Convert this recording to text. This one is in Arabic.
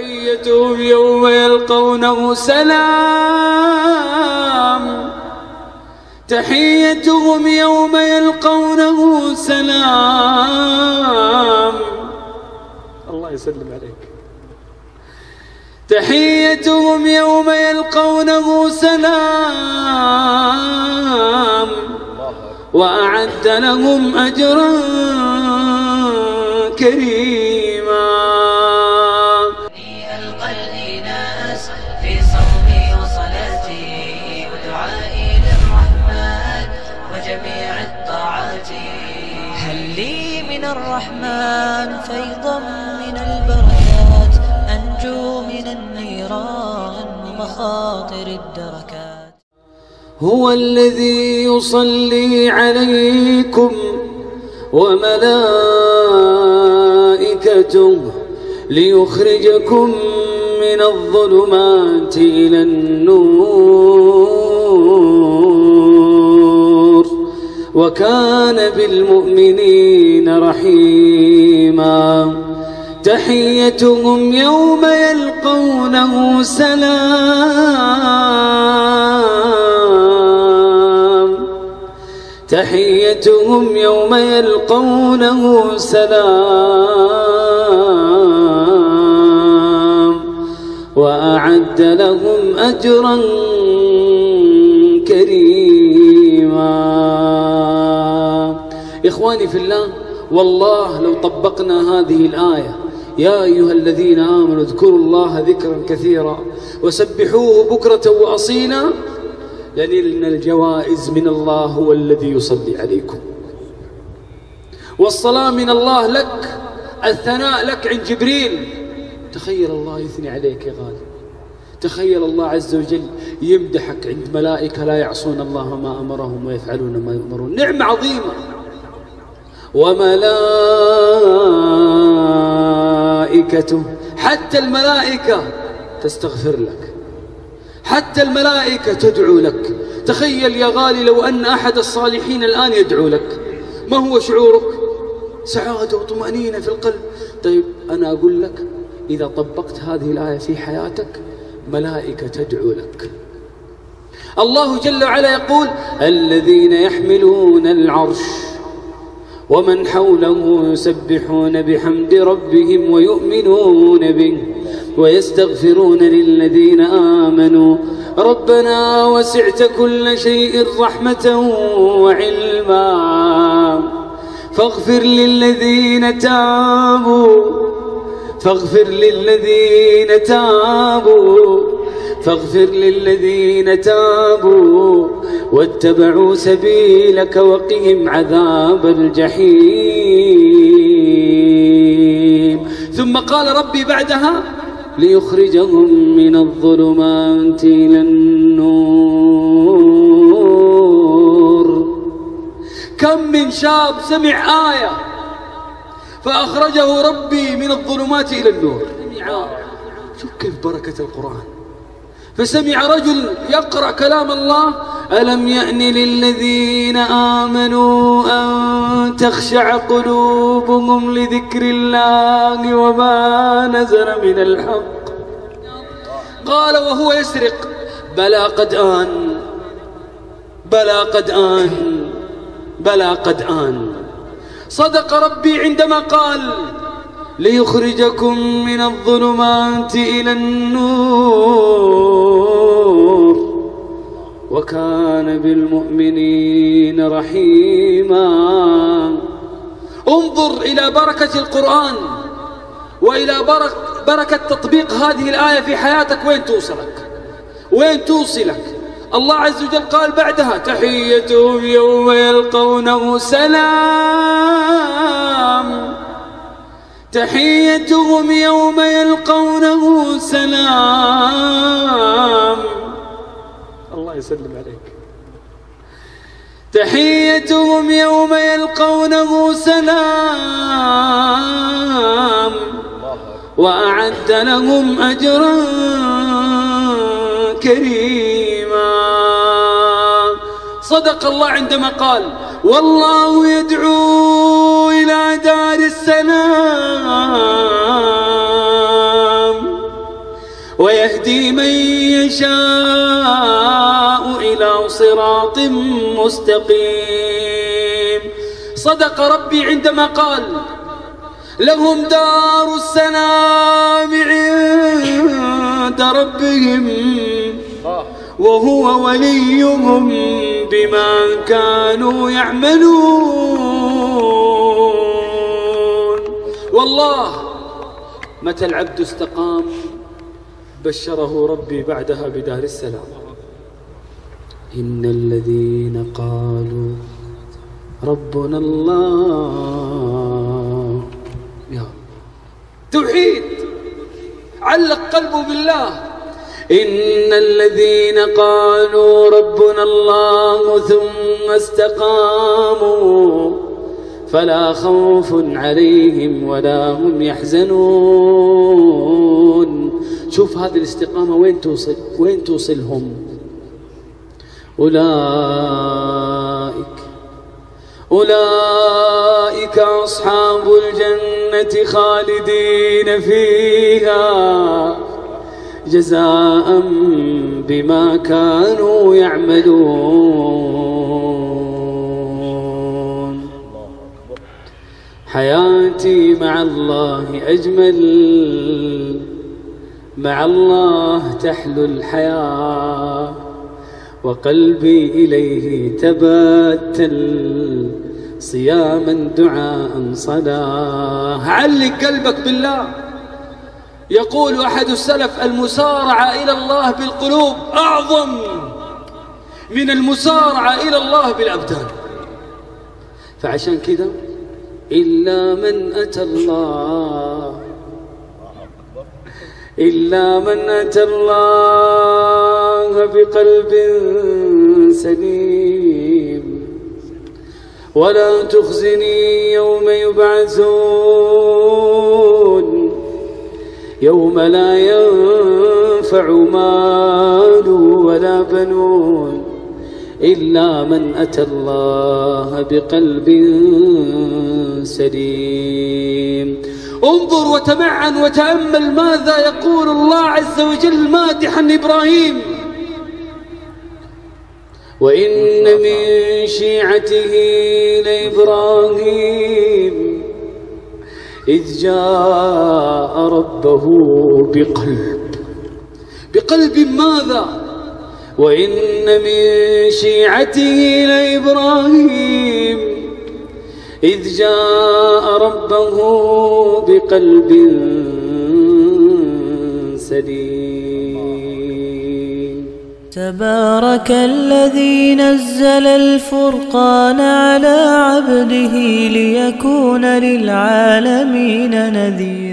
تحيتهم يوم يلقونه سلام. تحيتهم يوم يلقونه سلام. الله يسلم عليك. تحيتهم يوم يلقونه سلام. وأعد لهم أجرا كريما. وجميع الطاعات. هل لي من الرحمن فيضا من البركات؟ أنجو من النيران ومخاطر الدركات. هو الذي يصلي عليكم وملائكته ليخرجكم من الظلمات إلى النور. وكان بالمؤمنين رحيما. تحيتهم يوم يلقونه سلام. تحيتهم يوم يلقونه سلام. وأعد لهم أجرا كريما. إخواني في الله والله لو طبقنا هذه الآية يا أيها الذين آمنوا اذكروا الله ذكرا كثيرا وسبحوه بكرة وأصيلا لنلنا الجوائز من الله هو الذي يصلي عليكم. والصلاة من الله لك الثناء لك عند جبريل. تخيل الله يثني عليك يا غالي. تخيل الله عز وجل يمدحك عند ملائكة لا يعصون الله ما أمرهم ويفعلون ما يؤمرون. نعمة عظيمة. وملائكته حتى الملائكة تستغفر لك. حتى الملائكة تدعو لك. تخيل يا غالي لو أن أحد الصالحين الآن يدعو لك. ما هو شعورك؟ سعادة وطمأنينة في القلب. طيب أنا أقول لك إذا طبقت هذه الآية في حياتك ملائكة تدعو لك. الله جل وعلا يقول الذين يحملون العرش ومن حوله يسبحون بحمد ربهم ويؤمنون به ويستغفرون للذين آمنوا. ربنا وسعت كل شيء رحمة وعلما. فاغفر للذين تابوا. فاغفر للذين تابوا. فاغفر للذين تابوا. واتبعوا سبيلك وقهم عذاب الجحيم. ثم قال ربي بعدها ليخرجهم من الظلمات إلى النور. كم من شاب سمع آية فأخرجه ربي من الظلمات إلى النور. شوف كيف بركة القرآن. فسمع رجل يقرأ كلام الله ألم يأن للذين آمنوا أن تخشع قلوبهم لذكر الله وما نزل من الحق؟ قال وهو يسرق. بلى قد آن. بلى قد آن. بلى قد آن. صدق ربي عندما قال ليخرجكم من الظلمات إلى النور. وكان بالمؤمنين رحيما. انظر إلى بركة القرآن وإلى برك بركة تطبيق هذه الآية في حياتك. وين توصلك؟ وين توصلك؟ الله عز وجل قال بعدها تحيتهم يوم يلقونه سلام. تحيتهم يوم يلقونه سلام. يسلم عليك. تحيتهم يوم يلقونه سلام. وأعد لهم أجرا كريما. صدق الله عندما قال والله يدعو إلى دار السلام. ويهدي من يشاء صراط مستقيم. صدق ربي عندما قال لهم دار السلام عند ربهم وهو وليهم بما كانوا يعملون. والله متى العبد استقام بشره ربي بعدها بدار السلام. إن الذين قالوا ربنا الله يا توحيد علق قلبه بالله. إن الذين قالوا ربنا الله ثم استقاموا فلا خوف عليهم ولا هم يحزنون. شوف هذه الاستقامة وين توصل؟ وين توصلهم؟ أولئك أولئك أصحاب الجنة خالدين فيها جزاء بما كانوا يعملون. حياتي مع الله أجمل مع الله تحلو الحياة. وقلبي إليه تبتل صياما دعاء صلاة. علق قلبك بالله. يقول أحد السلف المسارعة إلى الله بالقلوب أعظم من المسارعة إلى الله بالأبدان. فعشان كذا إلا من أتى الله إلا من أتى الله بقلب سليم. ولا تخزني يوم يبعثون. يوم لا ينفع مال ولا بنون. إلا من أتى الله بقلب سليم. انظر وتمعن وتأمل ماذا يقول الله عز وجل مادحا إبراهيم. وإن من شيعته لإبراهيم إذ جاء ربه بقلب. بقلب ماذا؟ وإن من شيعته لإبراهيم إذ جاء ربه بقلب سليم. تبارك الذي نزل الفرقان على عبده ليكون للعالمين نذيرا